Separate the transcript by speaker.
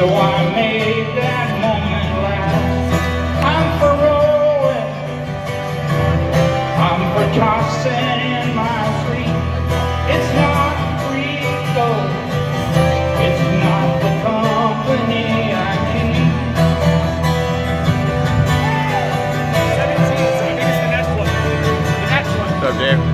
Speaker 1: So I made that moment last. I'm for rolling. I'm for tossing in my sleep. It's not free gold. It's not the company I keep.
Speaker 2: Seventeen. So the next one. The next one. What's up, Dave?